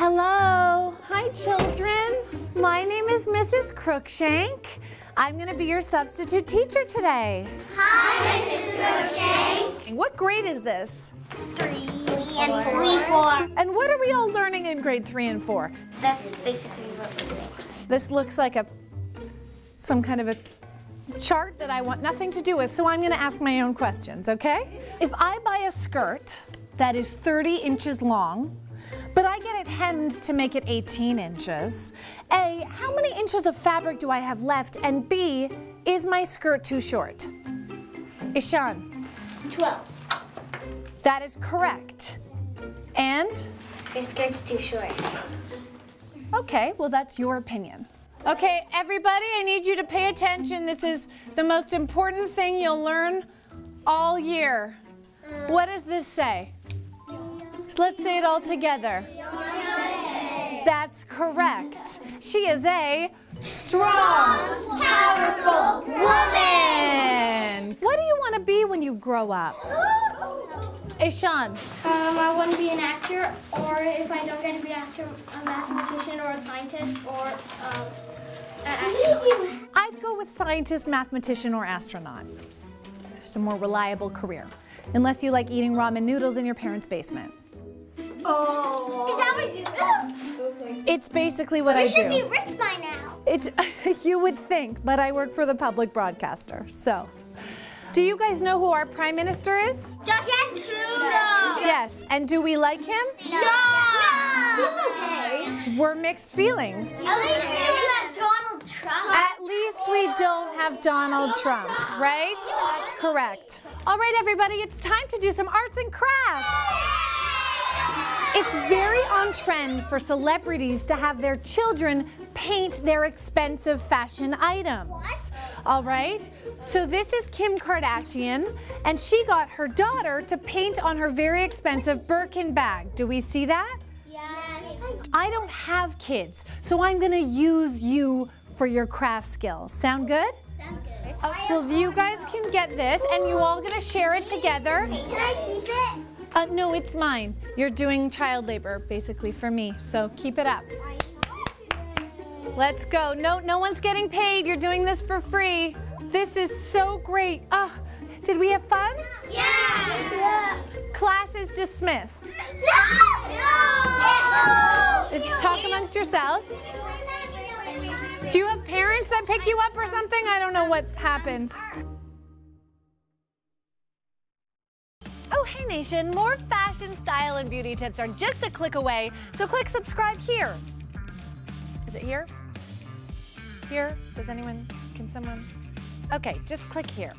Hi, children. My name is Mrs. Cruickshank. I'm going to be your substitute teacher today. Hi, Mrs. Cruickshank. What grade is this? Three and three, four. And what are we all learning in grade three and four? That's basically what we're doing. This looks like a some kind of a chart that I want nothing to do with, so I'm going to ask my own questions, okay? If I buy a skirt that is 30 inches long, but I get it hemmed to make it 18 inches, A, how many inches of fabric do I have left? And B, is my skirt too short? Ishan, Twelve. that is correct. And? Your skirt's too short. Okay, well, that's your opinion. Okay, everybody, I need you to pay attention. This is the most important thing you'll learn all year. Mm. What does this say? So let's say it all together. That's correct. She is a strong, powerful woman. What do you want to be when you grow up? Ishan, Um, I want to be an actor, or if I don't get to be an actor, a mathematician or a scientist or um, an astronaut. I'd go with scientist, mathematician, or astronaut. Just a more reliable career. Unless you like eating ramen noodles in your parents' basement. Oh. Is that what you do? It's basically what I do. You should be rich by now. It's you would think, but I work for the public broadcaster. So, do you guys know who our prime minister is? Justin Trudeau. Yes, and do we like him? No. No. We're mixed feelings. At least we don't have Donald Trump. At least we don't have Donald Trump, right? That's correct. All right, everybody, it's time to do some arts and crafts. It's very on trend for celebrities to have their children paint their expensive fashion items. All right? So this is Kim Kardashian, and she got her daughter to paint on her very expensive Birkin bag. Do we see that? Yes. I don't have kids, so I'm gonna use you for your craft skills. Sound good? Sounds good. Uh, well, you guys can get this, and you all gonna share it together. Uh, no, it's mine. You're doing child labor, basically, for me, so keep it up. Let's go. No, no one's getting paid. You're doing this for free. This is so great. Oh, did we have fun? Yeah. Yeah. Class is dismissed. No. No. Is talk amongst yourselves. Do you have parents that pick you up or something? I don't know what happens. Hey nation, more fashion, style, and beauty tips are just a click away, so click subscribe here. Is it here? Here? Does anyone, can someone? Okay, just click here.